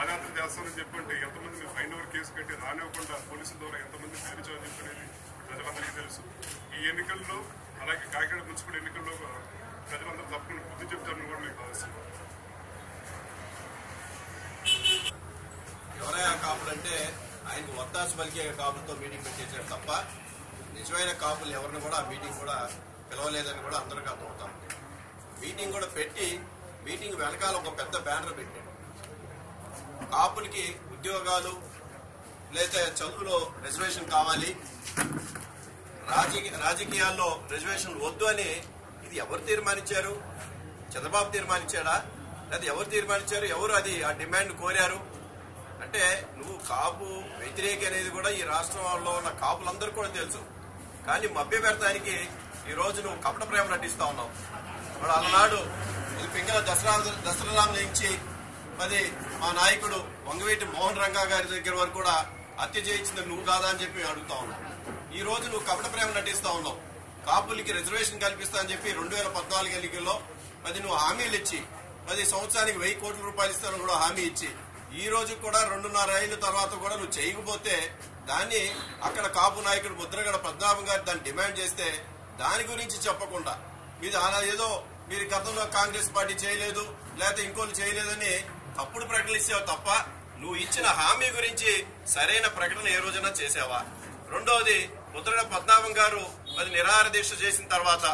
పాదయాత్ర చేస్తానని చెప్పంటే ఎంతమంది మీరు ఫైన్ ఓవర్ కేసు కట్టి రానివ్వకుండా పోలీసుల ద్వారా ఎంతమంది బెదిరించారని చెప్పనేది ప్రజలందరికీ తెలుసు. ఈ ఎన్నికల్లో అలాగే కాకినాడ మున్సిపల్ ఎన్నికల్లో ప్రజలందరూ తప్పకుండా బుద్ధి చెప్తారని కూడా మేము భావిస్తున్నాం ఎవరైనా కాపులు అంటే ఆయనకు ఒత్తాసు పలికే కాపులతో మీటింగ్ పెట్టేశారు తప్ప నిజమైన కాపులు ఎవరిని కూడా ఆ మీటింగ్ కూడా పిలవలేదని కూడా అందరికీ అర్థమవుతా ఉంది. మీటింగ్ కూడా పెట్టి మీటింగ్ వెనకాల ఒక పెద్ద బ్యానర్ పెట్టాడు కాపులకి ఉద్యోగాలు లేదా చదువులో రిజర్వేషన్ కావాలి. రాజకీయ రాజకీయాల్లో రిజర్వేషన్ వద్దు అని ఇది ఎవరు తీర్మానించారు? చంద్రబాబు తీర్మానించాడా? లేదా ఎవరు తీర్మానించారు? ఎవరు అది ఆ డిమాండ్ కోరారు? అంటే నువ్వు కాపు వ్యతిరేక అనేది కూడా ఈ రాష్ట్రంలో ఉన్న కాపులందరూ కూడా తెలుసు. కానీ మభ్య పెడతానికి ఈ రోజు నువ్వు కపట ప్రేమ నటిస్తా ఉన్నావు. మరి అలనాడు ఈ పింగళ దసరా దసరాం నుంచి మరి మా నాయకుడు వంగవీటి మోహన్ రంగా గారి దగ్గర వరకు కూడా హత్య చేయించింది నువ్వు కాదా అని చెప్పి అడుగుతా ఉన్నావు ఈ రోజు నువ్వు కపట ప్రేమ నటిస్తా ఉన్నావు. కాపులకి రిజర్వేషన్ కల్పిస్తా అని చెప్పి రెండు వేల పద్నాలుగు ఎన్నికల్లో మరి నువ్వు హామీలు ఇచ్చి పది సంవత్సరానికి వెయ్యి కోట్ల రూపాయలు ఇస్తానని కూడా హామీ ఇచ్చి ఈ రోజు కూడా రెండున్నర ఏళ్ళ తర్వాత కూడా నువ్వు చేయకపోతే దాన్ని అక్కడ కాపు నాయకుడు ముద్రగడ పద్మనాభం గారు దాన్ని డిమాండ్ చేస్తే దాని గురించి చెప్పకుండా మీరు అలా ఏదో మీరు గతంలో కాంగ్రెస్ పార్టీ చేయలేదు లేకపోతే ఇంకోళ్ళు చేయలేదని తప్పుడు ప్రకటిస్తావు తప్ప నువ్వు ఇచ్చిన హామీ గురించి సరైన ప్రకటన ఏ రోజైనా చేసావా? రెండవది ముద్రగడ పద్మనాభం గారు మరి నిరాహార దీక్ష చేసిన తర్వాత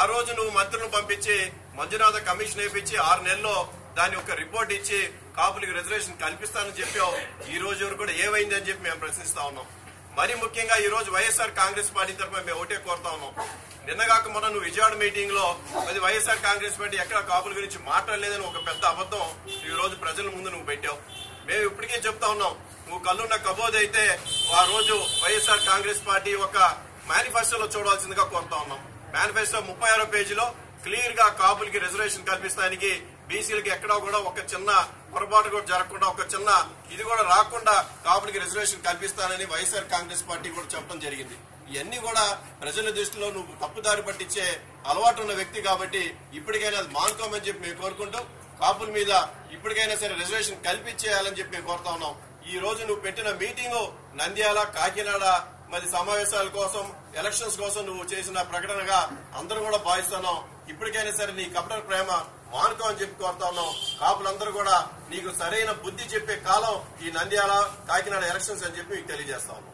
ఆ రోజు నువ్వు మంత్రులను పంపించి మంజునాథ కమిషన్ వేయించి ఆరు నెలల్లో దాని ఒక రిపోర్ట్ ఇచ్చి కాపులకు రిజర్వేషన్ కల్పిస్తానని చెప్పావు. ఈ రోజు వరకు కూడా ఏమైంది అని చెప్పి మేము ప్రశ్నిస్తా ఉన్నాం. మరి ముఖ్యంగా ఈ రోజు వైఎస్ఆర్ కాంగ్రెస్ పార్టీ తరఫున మేము ఒకటే కోరుతా ఉన్నాం. నిన్నగాక మొన్న నువ్వు విజయవాడ మీటింగ్లో అది వైఎస్ఆర్ కాంగ్రెస్ పార్టీ ఎక్కడ కాపుల గురించి మాట్లాడలేదని ఒక పెద్ద అబద్ధం ఈ రోజు ప్రజల ముందు నువ్వు పెట్టావు. మేము ఇప్పటికే చెప్తా ఉన్నాం. నువ్వు కళ్ళున్న కబోద్ అయితే ఆ రోజు వైఎస్ఆర్ కాంగ్రెస్ పార్టీ ఒక మేనిఫెస్టోలో చూడాల్సిందిగా కోరుతా ఉన్నాం. మేనిఫెస్టో ముప్పై ఆరో పేజీలో క్లియర్గా కాపులకి రిజర్వేషన్ కల్పిస్తానికి బీసీలకి ఎక్కడా కూడా ఒక చిన్న పొరపాటు కూడా జరగకుండా ఒక చిన్న ఇది కూడా రాకుండా కాపులకి రిజర్వేషన్ కల్పిస్తానని వైఎస్ఆర్ కాంగ్రెస్ పార్టీ కూడా చెప్పడం జరిగింది. ఇవన్నీ కూడా ప్రజల దృష్టిలో నువ్వు తప్పుదారి పట్టించే అలవాటు ఉన్న వ్యక్తి కాబట్టి ఇప్పటికైనా అది మానుకోమని చెప్పి మేము కోరుకుంటూ కాపుల మీద ఇప్పటికైనా సరే రిజర్వేషన్ కల్పించేయాలని చెప్పి మేము కోరుతా ఉన్నాం. ఈ రోజు నువ్వు పెట్టిన మీటింగు నంద్యాల కాకినాడ మరి సమావేశాల కోసం ఎలక్షన్స్ కోసం నువ్వు చేసిన ప్రకటనగా అందరూ కూడా భావిస్తున్నాం. ఇప్పటికైనా సరే నీ కపట ప్రేమ మానుకో అని చెప్పి కోరుతా ఉన్నాం. కాపులందరూ కూడా నీకు సరైన బుద్ధి చెప్పే కాలం ఈ నంద్యాల కాకినాడ ఎలక్షన్స్ అని చెప్పి మీకు తెలియజేస్తా ఉన్నాం.